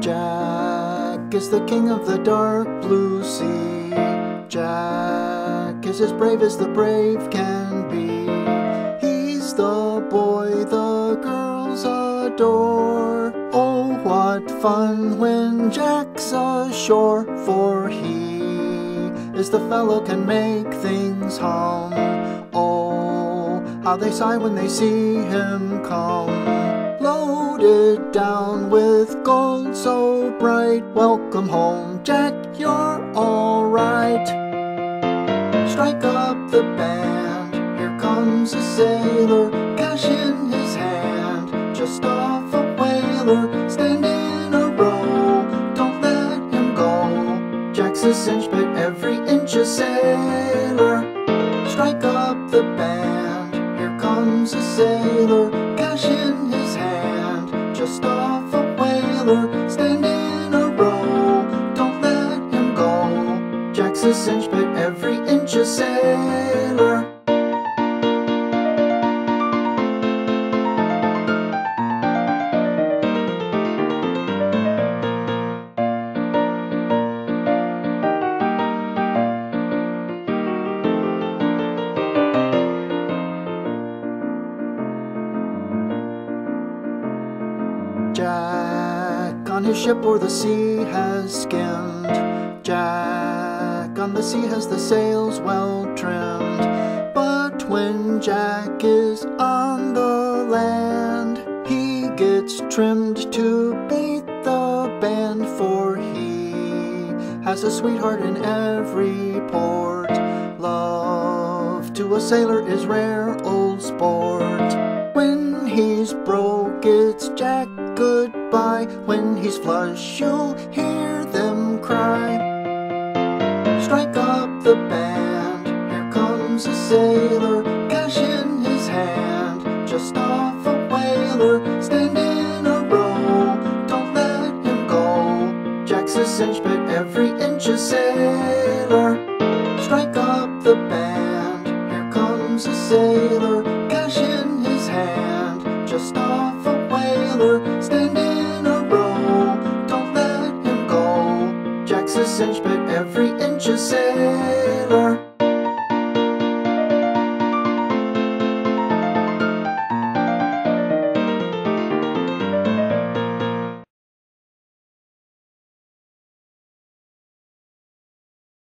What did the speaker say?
Jack is the king of the dark blue sea. Jack is as brave as the brave can be. He's the boy the girls adore. Oh, what fun when Jack's ashore, for he is the fellow can make things hum. Oh, how they sigh when they see him come loaded down with gold so bright. Welcome home, Jack, you're alright. Strike up the band, here comes a sailor, cash in his hand, just off a whaler, stand in a row, don't let him go. Jack's a cinch, but every inch a sailor. Strike up the band, here comes a sailor, cash in a whaler, stand in a row, don't let him go. Jack's a cinch, but every inch a sailor. Jack on his ship o'er the sea has skimmed. Jack on the sea has the sails well trimmed. But when Jack is on the land, he gets trimmed to bait the band, for he has a sweetheart in every port. Love to a sailor is rare old sport. He's broke, it's Jack goodbye. When he's flush, you'll hear them cry. Strike up the band, here comes a sailor, cash in his hand, just off a whaler, stand in a row, don't let him go. Jack's a cinch, but every inch a sailor. Strike up the band, here comes a sailor, cash in his hand, off a whaler, stand in a row, don't let him go. Jack's a cinch, but every inch a sailor.